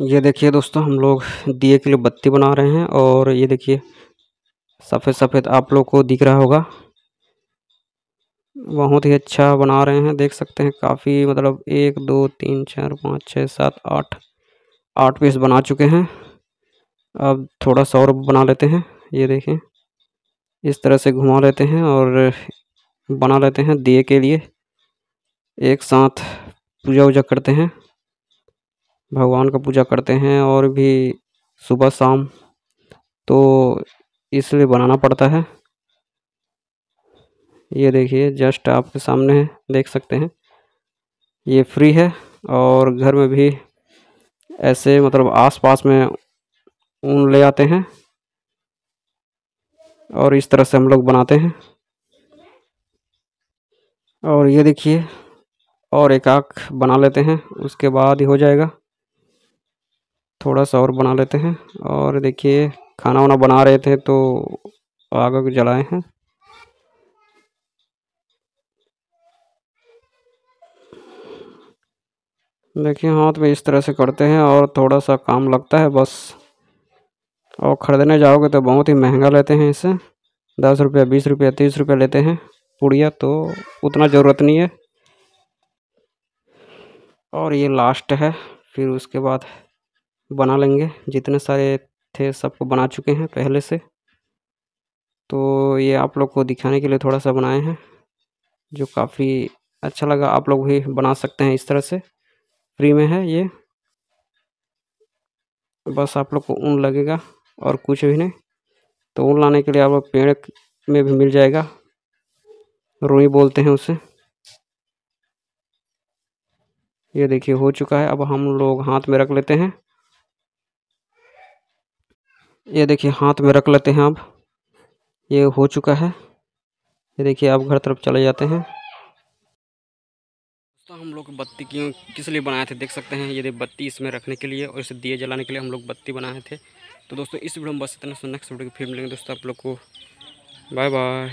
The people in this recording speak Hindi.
ये देखिए दोस्तों, हम लोग दिए के लिए बत्ती बना रहे हैं और ये देखिए सफ़ेद सफ़ेद आप लोग को दिख रहा होगा। बहुत ही अच्छा बना रहे हैं, देख सकते हैं, काफ़ी मतलब एक, दो, तीन, चार, पाँच छः सात, आठ आठ पीस बना चुके हैं। अब थोड़ा सा और बना लेते हैं, ये देखें इस तरह से घुमा लेते हैं और बना लेते हैं दिए के लिए। एक साथ पूजा वूजा करते हैं। भगवान का पूजा करते हैं और भी सुबह शाम तो इसलिए बनाना पड़ता है। ये देखिए, जस्ट आपके सामने है, देख सकते हैं। ये फ्री है और घर में भी ऐसे मतलब आस-पास में ऊन ले आते हैं और इस तरह से हम लोग बनाते हैं। और ये देखिए, और एक आँख बना लेते हैं, उसके बाद ही हो जाएगा। थोड़ा सा और बना लेते हैं। और देखिए, खाना वाना बना रहे थे तो आग जलाए हैं। देखिए, हाथ में इस तरह से करते हैं और थोड़ा सा काम लगता है बस। और ख़रीदने जाओगे तो बहुत ही महँगा लेते हैं इसे। दस रुपये, बीस रुपये, तीस रुपये लेते हैं पुड़िया तो उतना ज़रूरत नहीं है। और ये लास्ट है, फिर उसके बाद बना लेंगे। जितने सारे थे सबको बना चुके हैं पहले से। तो ये आप लोग को दिखाने के लिए थोड़ा सा बनाए हैं, जो काफ़ी अच्छा लगा। आप लोग भी बना सकते हैं इस तरह से। फ्री में है ये। बस आप लोग को ऊन लगेगा और कुछ भी नहीं। तो ऊन लाने के लिए आप लोग पेड़ में भी मिल जाएगा। रोई बोलते हैं उसे। ये देखिए, हो चुका है। अब हम लोग हाथ में रख लेते हैं। ये देखिए, हाथ में रख लेते हैं अब ये हो चुका है। ये देखिए, आप घर तरफ़ चले जाते हैं। दोस्तों, हम लोग बत्ती क्यों किस लिए बनाए थे, देख सकते हैं। ये बत्ती इसमें रखने के लिए और इसे दिए जलाने के लिए हम लोग बत्ती बनाए थे। तो दोस्तों, इस वीडियो में बस इतना। सुनने नेक्स्ट वीडियो की फिर लेंगे दोस्तों, आप लोग को। Bye bye.